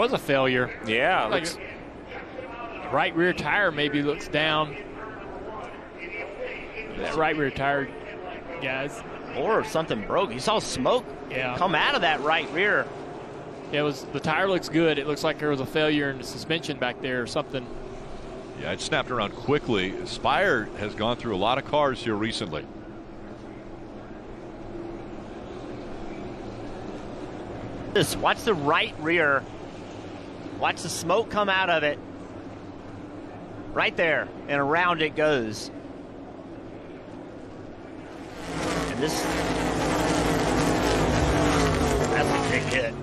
was a failure. Yeah, Like, looks, right rear tire maybe looks down. That right rear tire, guys. Or something broke. You saw smoke Yeah. come out of that right rear. It was the tire looks good. It looks like there was a failure in the suspension back there or something. Yeah, it snapped around quickly. Spire has gone through a lot of cars here recently. This, watch the right rear. Watch the smoke come out of it. Right there, and around it goes. And this. That's a big hit.